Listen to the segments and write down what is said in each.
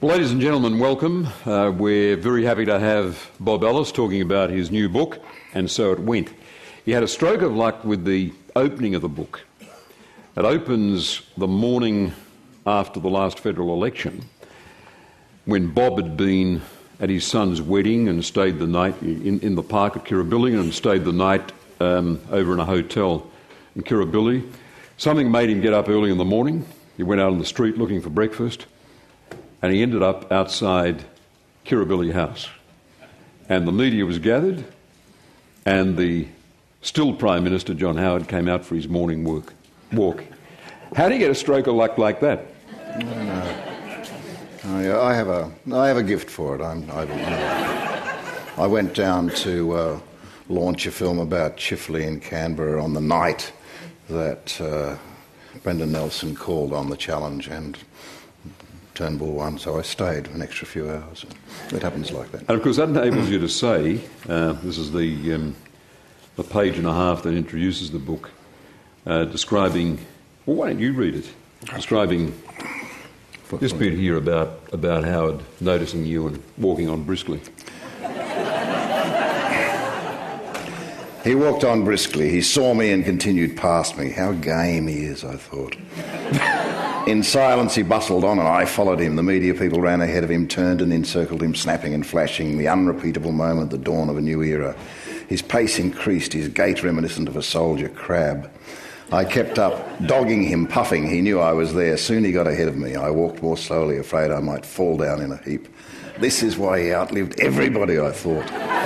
Well, ladies and gentlemen, welcome. Uh, we're very happy to have Bob Ellis talking about his new book, And So It Went. He had a stroke of luck with the opening of the book. It opens the morning after the last federal election when Bob had been at his son's wedding and stayed the night in, in the park at Kirribilli and stayed the night um, over in a hotel in Kirribilli. Something made him get up early in the morning. He went out on the street looking for breakfast and he ended up outside Kirribilli House. And the media was gathered, and the still Prime Minister, John Howard, came out for his morning work, walk. How do you get a stroke of luck like that? Uh, I, have a, I have a gift for it. I'm, I, I went down to uh, launch a film about Chifley in Canberra on the night that uh, Brendan Nelson called on the challenge, and Turnbull won, so I stayed an extra few hours. It happens like that. And of course, that enables you to say uh, this is the, um, the page and a half that introduces the book, uh, describing. Well, why don't you read it? Describing this bit here about, about Howard noticing you and walking on briskly. He walked on briskly. He saw me and continued past me. How game he is, I thought. In silence, he bustled on, and I followed him. The media people ran ahead of him, turned and encircled him, snapping and flashing. The unrepeatable moment, the dawn of a new era. His pace increased, his gait reminiscent of a soldier crab. I kept up, dogging him, puffing. He knew I was there. Soon he got ahead of me. I walked more slowly, afraid I might fall down in a heap. This is why he outlived everybody, I thought.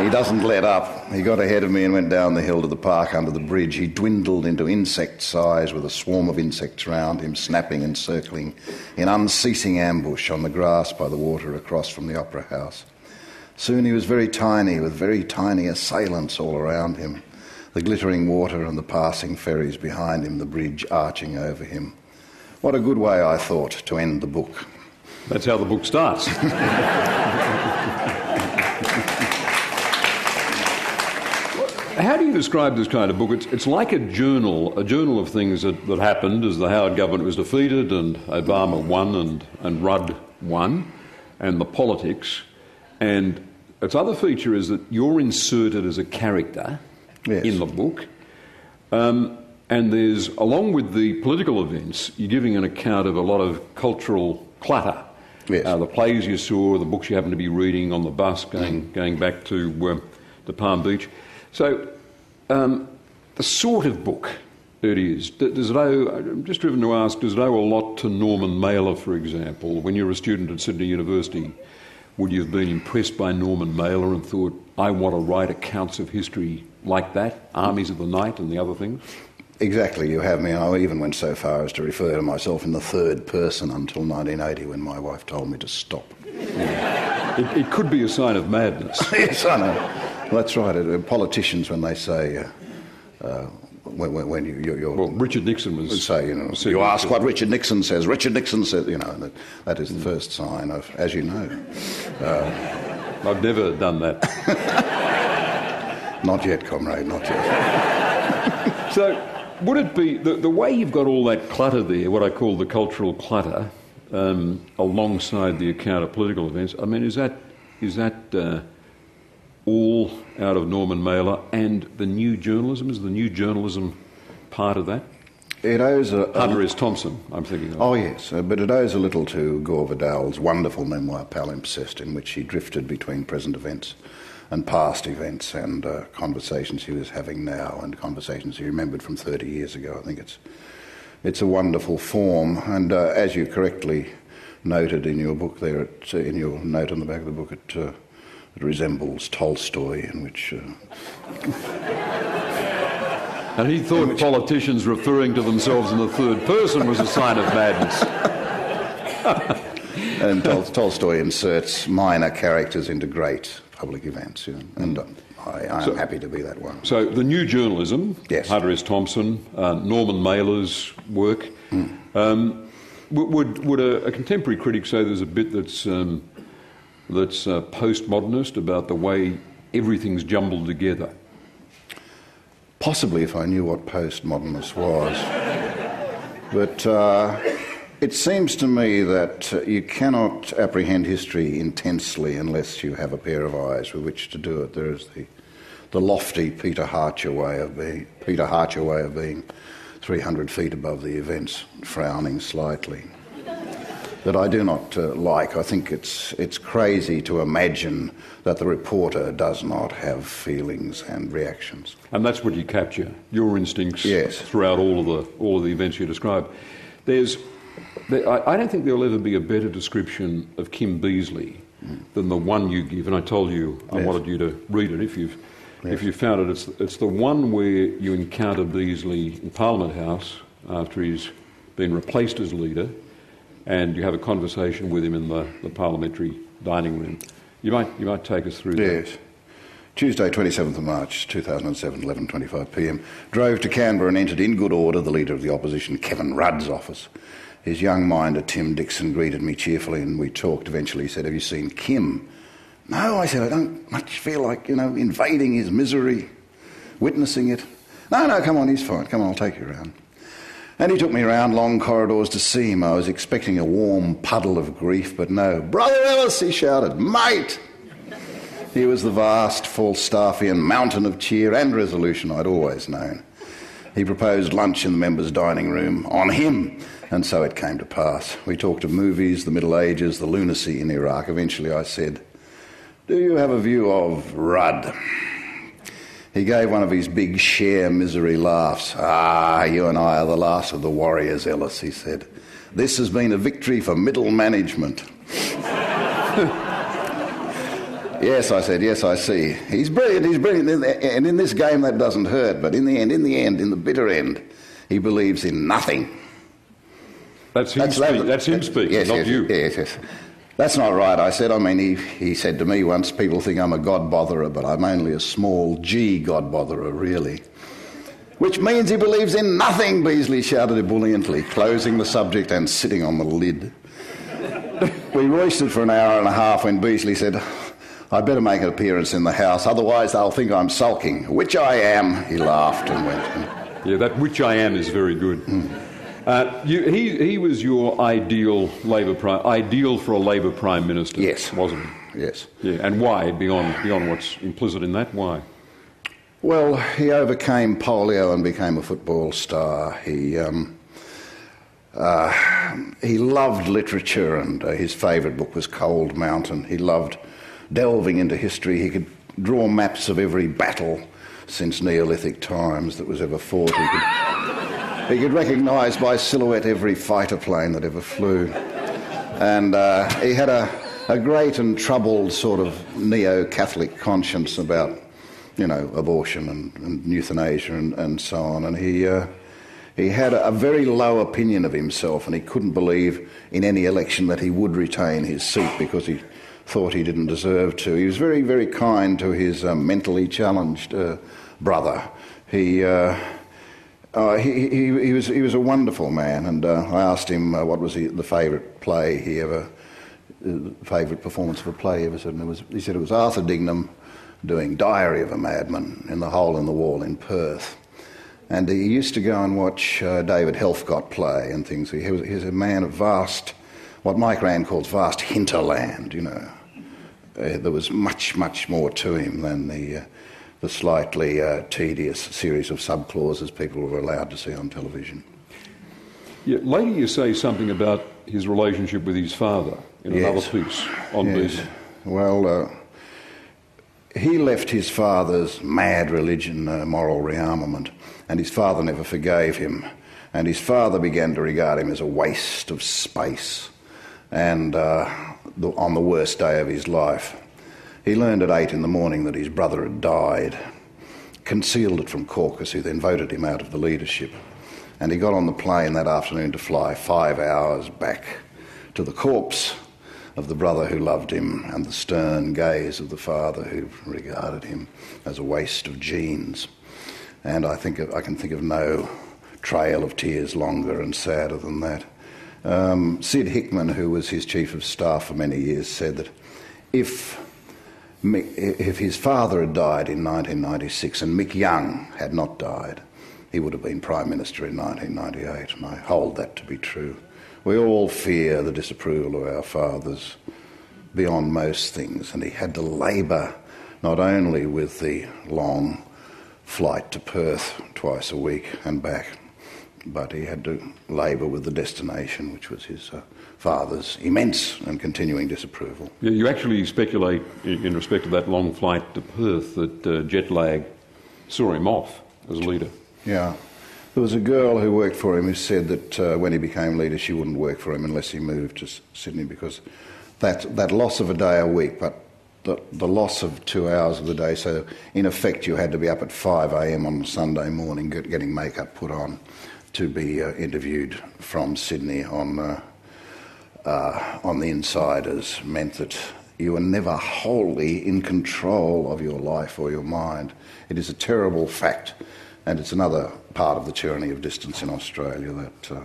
He doesn't let up. He got ahead of me and went down the hill to the park under the bridge. He dwindled into insect size with a swarm of insects round him, snapping and circling in unceasing ambush on the grass by the water across from the opera house. Soon he was very tiny, with very tiny assailants all around him. The glittering water and the passing ferries behind him, the bridge arching over him. What a good way, I thought, to end the book. That's how the book starts. How do you describe this kind of book? It's, it's like a journal, a journal of things that, that happened as the Howard government was defeated and Obama won and, and Rudd won, and the politics. And its other feature is that you're inserted as a character Yes. in the book. Um, and there's, along with the political events, you're giving an account of a lot of cultural clutter. Yes. Uh, the plays you saw, the books you happened to be reading on the bus going, going back to, uh, to Palm Beach. So, um, the sort of book it is, does it owe, I'm just driven to ask, does it owe a lot to Norman Mailer, for example? When you were a student at Sydney University, would you have been impressed by Norman Mailer and thought, I want to write accounts of history like that, Armies of the Night and the other things? Exactly, you have me. I even went so far as to refer to myself in the third person until 1980 when my wife told me to stop. It, it could be a sign of madness. yes, I know. Well, that's right. Uh, Politicians, when they say, uh, uh, when, when, when you, you're, you're Well, Richard Nixon was. say, you know, you ask what Richard Nixon says. Richard Nixon says, you know, that, that is the first sign of, as you know. I've never done that. Not yet, comrade, not yet. So, would it be the, the way you've got all that clutter there, what I call the cultural clutter, um, alongside the account of political events? I mean, is that is that uh, all out of Norman Mailer and the new journalism? Is the new journalism part of that? It owes a, a Hunter S. Thompson, I'm thinking of. Oh, yes, uh, but it owes a little to Gore Vidal's wonderful memoir, Palimpsest, in which he drifted between present events and past events and uh, conversations he was having now and conversations he remembered from 30 years ago. I think it's, it's a wonderful form, and uh, as you correctly noted in your book there, uh, in your note on the back of the book, it, it resembles Tolstoy, in which. Uh, And he thought politicians referring to themselves in the third person was a sign of madness. And Tol- Tolstoy inserts minor characters into great public events, you know, and uh, I, I'm So- happy to be that one. So the new journalism, Yes. Hunter S. Thompson, uh, Norman Mailer's work. Um, would would a, a contemporary critic say there's a bit that's um, that's uh, postmodernist about the way everything's jumbled together? Possibly if I knew what postmodernist was. But uh, It seems to me that uh, you cannot apprehend history intensely unless you have a pair of eyes with which to do it. There is the, the lofty Peter Hartcher way of being, Peter Hartcher way of being 300 feet above the events, frowning slightly that I do not uh, like. I think it's, it's crazy to imagine that the reporter does not have feelings and reactions. And that's what you capture, your instincts yes. throughout all of, the, all of the events you describe. There's, there, I, I, don't think there'll ever be a better description of Kim Beazley mm. than the one you give, and I told you I yes. wanted you to read it if you've, yes. if you found it. It's, it's the one where you encounter Beazley in Parliament House after he's been replaced as leader and you have a conversation with him in the, the parliamentary dining room. You might, you might take us through yes. that. Tuesday, 27th of March 2007, 11.25 p.m. Drove to Canberra and entered in good order the Leader of the Opposition, Kevin Rudd's office. His young minder, Tim Dixon, greeted me cheerfully and we talked. Eventually he said, have you seen Kim? No, I said, I don't much feel like, you know, invading his misery, witnessing it. No, no, come on, he's fine. Come on, I'll take you around. And he took me round long corridors to see him. I was expecting a warm puddle of grief, but no. Brother Ellis, he shouted, mate! He was the vast Falstaffian mountain of cheer and resolution I'd always known. He proposed lunch in the members' dining room on him, and so it came to pass. We talked of movies, the Middle Ages, the lunacy in Iraq. Eventually I said, Do you have a view of Rudd? He gave one of his big share misery laughs. Ah, you and I are the last of the warriors, Ellis, he said. This has been a victory for middle management. yes, I said, yes, I see. He's brilliant, he's brilliant. And in this game, that doesn't hurt. But in the end, in the end, in the bitter end, he believes in nothing. That's him, that's, speak, that's him speaking, yes, not yes, you. Yes, yes. That's not right, I said. I mean, he, he said to me once, people think I'm a God botherer, but I'm only a small g God botherer, really. Which means he believes in nothing, Beazley shouted ebulliently, closing the subject and sitting on the lid. we roisted for an hour and a half when Beazley said, I'd better make an appearance in the house, otherwise they'll think I'm sulking, which I am. He laughed and went. Yeah, that which I am is very good. Mm. Uh, you, he, he was your ideal Labor prime, ideal for a Labor prime minister. Yes, wasn't he? Yes. Yeah, and why? Beyond beyond what's implicit in that, why? Well, he overcame polio and became a football star. He um, uh, he loved literature, and uh, his favourite book was Cold Mountain. He loved delving into history. He could draw maps of every battle since Neolithic times that was ever fought. He could he could recognise by silhouette every fighter plane that ever flew. And uh, he had a, a great and troubled sort of neo Catholic conscience about, you know, abortion and, and euthanasia and, and, so on. And he, uh, he had a, a, very low opinion of himself, and he couldn't believe in any election that he would retain his seat because he thought he didn't deserve to. He was very, very kind to his uh, mentally challenged uh, brother. He uh, uh, he, he, he, was, he was a wonderful man, and uh, I asked him uh, what was he, the favourite play he ever, uh, favourite performance of a play he ever said, and was, he said it was Arthur Dignam doing Diary of a Madman in the Hole in the Wall in Perth. And he used to go and watch uh, David Helfgott play and things. He was, he was a man of vast, what Mike Rann calls vast hinterland, you know. Uh, there was much, much more to him than the the slightly uh, tedious series of sub-clauses people were allowed to see on television. Yeah, later you say something about his relationship with his father in yes. another piece on yes. this. Well, uh, he left his father's mad religion, uh, moral rearmament, and his father never forgave him. And his father began to regard him as a waste of space, and uh, the, on the worst day of his life. He learned at eight in the morning that his brother had died, concealed it from Caucus, who then voted him out of the leadership. And he got on the plane that afternoon to fly five hours back to the corpse of the brother who loved him and the stern gaze of the father who regarded him as a waste of genes. And I think of, I can think of no trail of tears longer and sadder than that. Um, Sid Hickman, who was his chief of staff for many years, said that if if his father had died in 1996 and Mick Young had not died, he would have been Prime Minister in 1998, and I hold that to be true. We all fear the disapproval of our fathers beyond most things, and he had to labour not only with the long flight to Perth twice a week and back, but he had to labour with the destination, which was his uh, father's immense and continuing disapproval. Yeah, you actually speculate, in respect of that long flight to Perth, that uh, jet lag saw him off as a leader. Yeah. There was a girl who worked for him who said that uh, when he became leader, she wouldn't work for him unless he moved to S- Sydney because that, that loss of a day a week, but the, the loss of two hours of the day, so in effect, you had to be up at 5 a.m. on Sunday morning get, getting makeup put on to be uh, interviewed from Sydney on, uh, uh, on the insiders, meant that you were never wholly in control of your life or your mind. It is a terrible fact, and it's another part of the tyranny of distance in Australia that uh,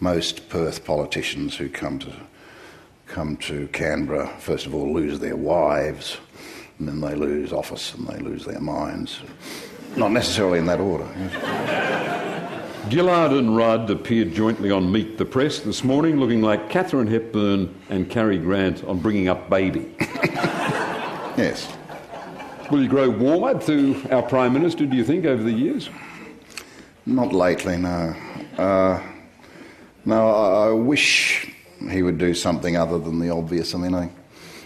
most Perth politicians who come to come to Canberra first of all lose their wives, and then they lose office and they lose their minds. Not necessarily in that order. Gillard and Rudd appeared jointly on Meet the Press this morning, looking like Katharine Hepburn and Cary Grant on Bringing Up Baby. Yes. Will you grow warmer to our Prime Minister, do you think, over the years? Not lately, no. Uh, no, I, I wish he would do something other than the obvious. I mean, I,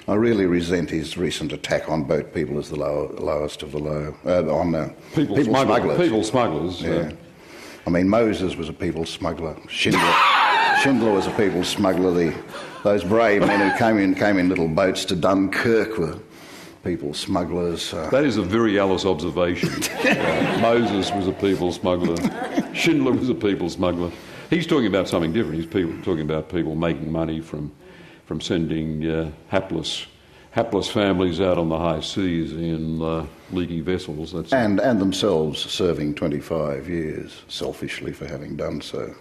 I really resent his recent attack on boat people as the low, lowest of the low, uh, on uh, People, people smugglers. People smugglers. Yeah. I mean, Moses was a people smuggler. Schindler, Schindler was a people smuggler. The, those brave men who came in, came in little boats to Dunkirk were people smugglers. Uh, That is a very Ellis observation. Uh, Moses was a people smuggler. Schindler was a people smuggler. He's talking about something different. He's people, talking about people making money from, from sending uh, hapless, hapless families out on the high seas in uh, leaky vessels. That's and, and themselves serving 25 years selfishly for having done so.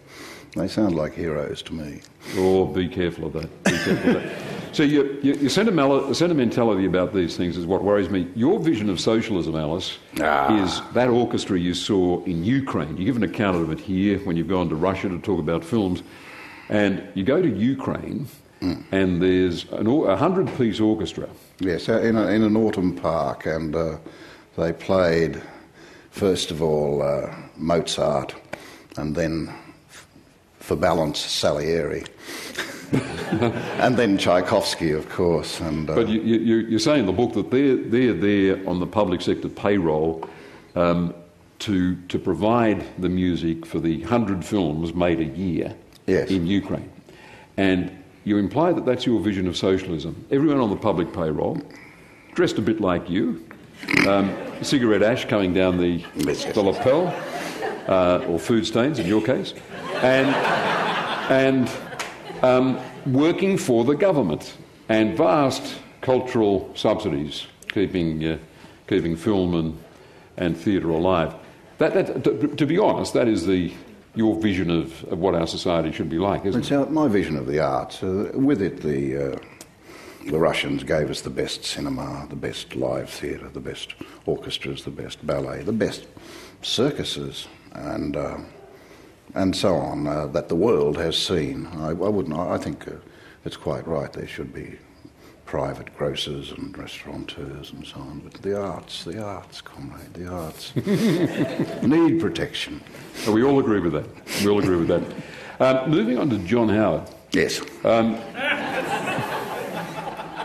They sound like heroes to me. Oh, be careful of that. Be careful of that. So your, your, your sentimental- sentimentality about these things is what worries me. Your vision of socialism, Ellis, Ah. is that orchestra you saw in Ukraine. You give an account of it here when you've gone to Russia to talk about films, and you go to Ukraine, and there's an, a hundred-piece orchestra. Yes, uh, in, a, in an autumn park, and uh, they played, first of all, uh, Mozart, and then, f- for balance, Salieri. and then Tchaikovsky, of course. And, uh, But you, you, you- you say in the book that they're, they're there on the public sector payroll um, to, to provide the music for the 100 films made a year Yes. in Ukraine. And you imply that that's your vision of socialism. Everyone on the public payroll, dressed a bit like you, um, cigarette ash coming down the, the lapel, uh, or food stains in your case, and, and um, working for the government and vast cultural subsidies keeping, uh, keeping film and, and theatre alive. That, that, to, to be honest, that is the, your vision of, of what our society should be like, isn't It's it? my vision of the arts. Uh, with it, the, uh, the Russians gave us the best cinema, the best live theatre, the best orchestras, the best ballet, the best circuses, and, uh, and so on, uh, that the world has seen. I, I, wouldn't, I I think uh, it's quite right. There should be private grocers and restaurateurs and so on. But the arts, the arts, comrade, the arts need protection. We all agree with that. We all agree with that. Um, moving on to John Howard. Yes.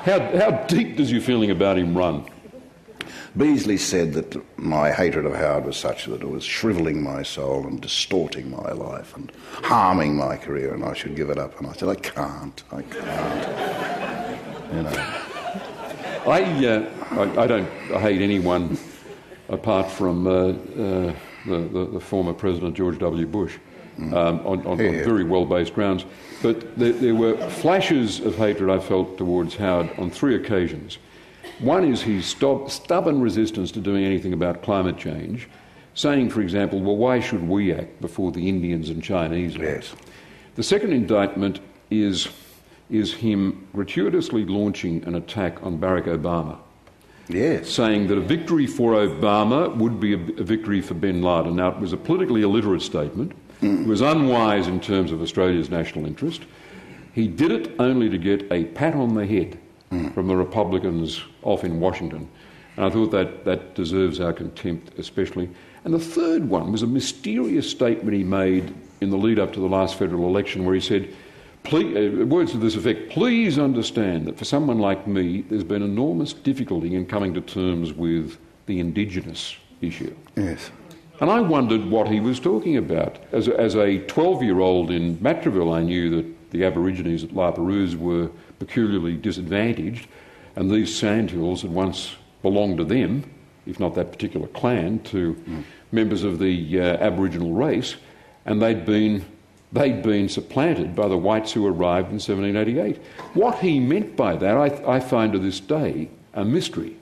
How, how deep does your feeling about him run? Beazley said that my hatred of Howard was such that it was shrivelling my soul and distorting my life and harming my career, and I should give it up. And I said, I can't, I can't. You know. I, uh, I, I don't hate anyone apart from uh, uh, the, the, the former President George W. Bush um, on, on, on very well based grounds. But there, there were flashes of hatred I felt towards Howard on three occasions. One is his stub- stubborn resistance to doing anything about climate change, saying, for example, well, why should we act before the Indians and Chinese? Yes. The second indictment is, is him gratuitously launching an attack on Barack Obama, Yes. saying that a victory for Obama would be a, victory for bin Laden. Now, it was a politically illiterate statement, It was unwise in terms of Australia's national interest. He did it only to get a pat on the head from the Republicans off in Washington. And I thought that, that deserves our contempt, especially. And the third one was a mysterious statement he made in the lead up to the last federal election where he said, Please, uh, words to this effect, please understand that for someone like me, there's been enormous difficulty in coming to terms with the Indigenous issue. Yes. And I wondered what he was talking about. As a, as a 12 year old in Matraville, I knew that the Aborigines at La Perouse were peculiarly disadvantaged, and these sandhills had once belonged to them, if not that particular clan, to mm. members of the uh, Aboriginal race, and they'd been they'd been supplanted by the whites who arrived in 1788. What he meant by that, I, I find to this day a mystery,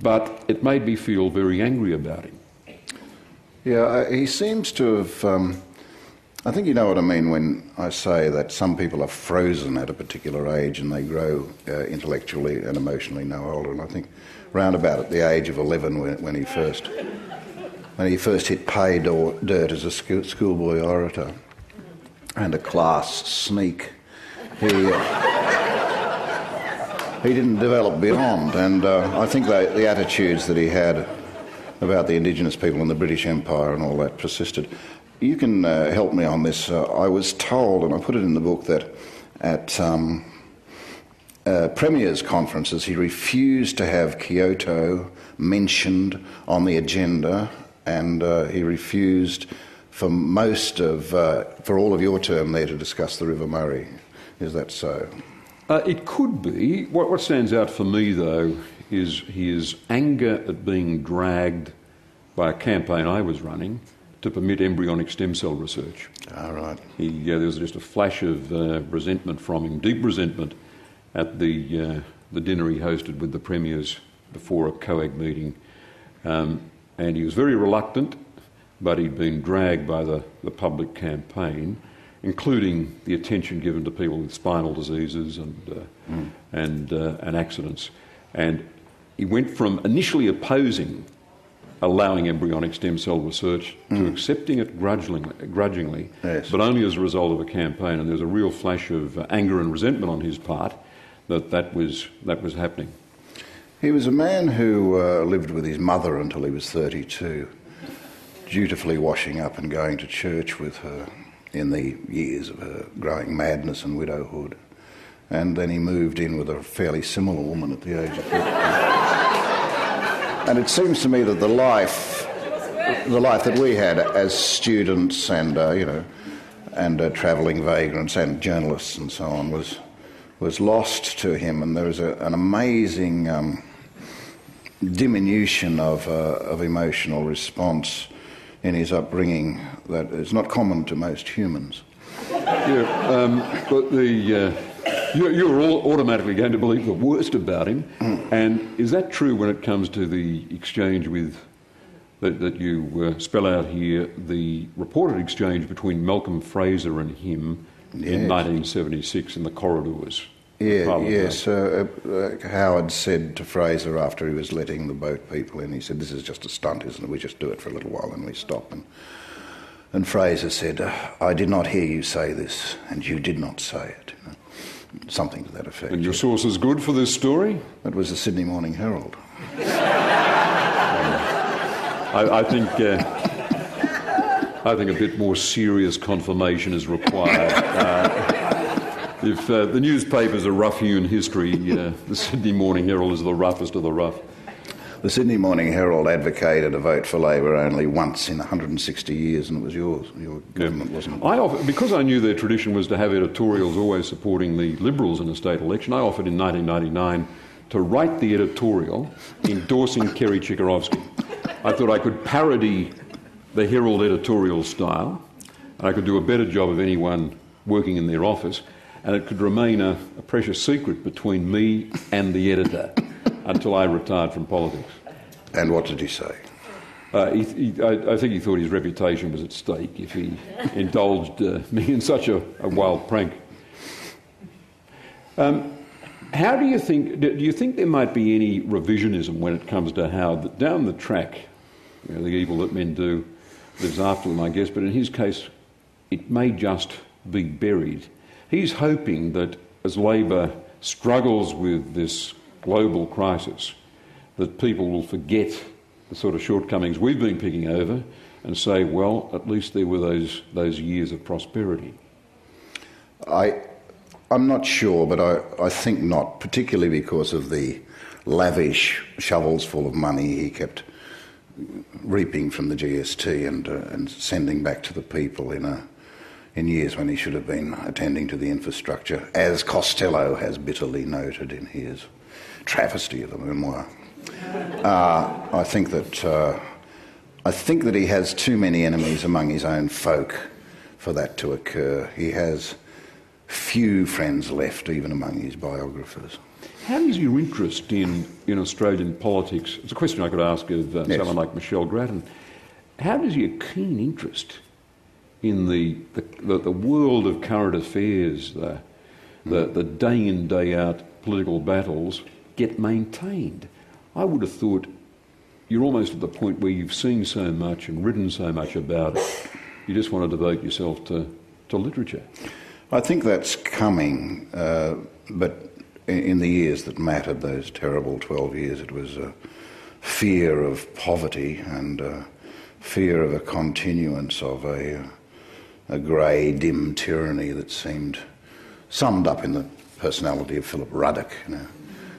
but it made me feel very angry about him. Yeah, he seems to have. Um, I think you know what I mean when I say that some people are frozen at a particular age and they grow uh, intellectually and emotionally no older. And I think round about at the age of 11 when, when he first when he first hit pay dirt as a schoolboy orator and a class sneak. He, uh, he didn't develop beyond, and uh, I think they, the attitudes that he had about the Indigenous people and the British Empire and all that persisted. You can uh, help me on this. Uh, I was told, and I put it in the book, that at um, uh, Premier's conferences he refused to have Kyoto mentioned on the agenda, and uh, he refused for most of, uh, for all of your term there to discuss the River Murray. Is that so? Uh, it could be. What, what, stands out for me, though, is his anger at being dragged by a campaign I was running to permit embryonic stem cell research. All right. He, uh, there was just a flash of uh, resentment from him, deep resentment, at the, uh, the dinner he hosted with the premiers before a COAG meeting. Um, and he was very reluctant but he'd been dragged by the, the public campaign, including the attention given to people with spinal diseases and, uh, mm. and, uh, and accidents. And he went from initially opposing allowing embryonic stem cell research mm. to accepting it grudgingly, grudgingly yes. but only as a result of a campaign. And there's a real flash of uh, anger and resentment on his part that that was, that was happening. He was a man who uh, lived with his mother until he was 32 dutifully washing up and going to church with her in the years of her growing madness and widowhood. And then he moved in with a fairly similar woman at the age of 50. and it seems to me that the life, the life that we had as students and, uh, you know, and uh, travelling vagrants and journalists and so on was, was lost to him. And there was a, an amazing um, diminution of, uh, of emotional response in his upbringing that is not common to most humans. Yeah, um, but the. Uh, you're, you're, all automatically going to believe the worst about him. Mm. And is that true when it comes to the exchange with, that, that you uh, spell out here, the reported exchange between Malcolm Fraser and him yes. in 1976 in the corridors? Yeah, yes. Uh, uh, Howard said to Fraser after he was letting the boat people in, he said, This is just a stunt, isn't it? We just do it for a little while and we stop. And, and Fraser said, I did not hear you say this, and you did not say it. You know? Something to that effect. And your source is good for this story? It was the Sydney Morning Herald. I, I, think. Uh, I think a bit more serious confirmation is required. If uh, the newspapers are rough-hewn history, uh, the Sydney Morning Herald is the roughest of the rough. The Sydney Morning Herald advocated a vote for Labor only once in 160 years, and it was yours, your government, yeah. wasn't? I offered, because I knew their tradition was to have editorials always supporting the Liberals in a state election, I offered in 1999 to write the editorial endorsing Kerry Chikarovski. I thought I could parody the Herald editorial style, and I could do a better job of anyone working in their office and it could remain a, a precious secret between me and the editor until I retired from politics. And what did he say? Uh, he, he, I, I, think he thought his reputation was at stake if he indulged uh, me in such a, a wild prank. Um, how do you think? Do you think there might be any revisionism when it comes to how down the track, you know, the evil that men do lives after them, I guess. But in his case, it may just be buried. He's hoping that as Labor struggles with this global crisis, that people will forget the sort of shortcomings we've been picking over and say, well, at least there were those, those years of prosperity. I, I'm not sure, but I, I think not, particularly because of the lavish shovels full of money he kept reaping from the GST and, uh, and sending back to the people in, a, in years when he should have been attending to the infrastructure, as Costello has bitterly noted in his travesty of a memoir. Uh, I think that uh, I think that he has too many enemies among his own folk for that to occur. He has few friends left, even among his biographers. How is your interest in, in Australian politics? It's a question I could ask of uh, Yes. someone like Michelle Grattan. How does your keen interest in the, the, the, world of current affairs, the, the, the day in, day out political battles, get maintained? I would have thought you're almost at the point where you've seen so much and written so much about it, you just want to devote yourself to, to literature. I think that's coming, uh, but in, the years that mattered, those terrible 12 years, it was a fear of poverty and a fear of a continuance of a, a grey, dim tyranny that seemed summed up in the personality of Philip Ruddock, you know,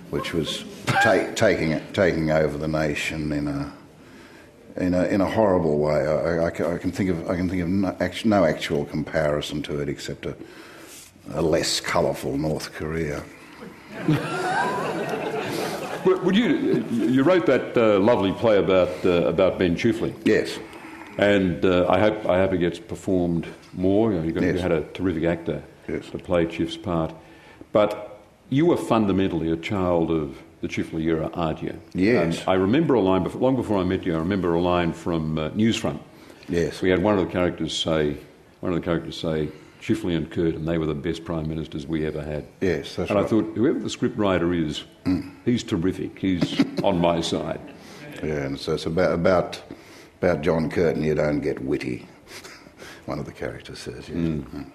which was ta- taking, taking over the nation in a, in a, in a horrible way. I, I, I can think of, I can think of no, act, no actual comparison to it except a, a less colourful North Korea. Would would you, you wrote that uh, lovely play about, uh, about Ben Chifley. Yes, And uh, I hope I hope it gets performed more. You, know, you, got, you had a terrific actor Yes. to play Chief's part, but you were fundamentally a child of the Chifley era, aren't you? Yes. And I remember a line before, long before I met you. I remember a line from uh, Newsfront. yes, We had one of the characters say, one of the characters say, Chifley and Curtin, and they were the best prime ministers we ever had. yes, that's And I thought, whoever the scriptwriter is, he's terrific. He's on my side. Yeah, and so it's about, about, about John Curtin, you don't get witty, one of the characters says. Yes. Mm.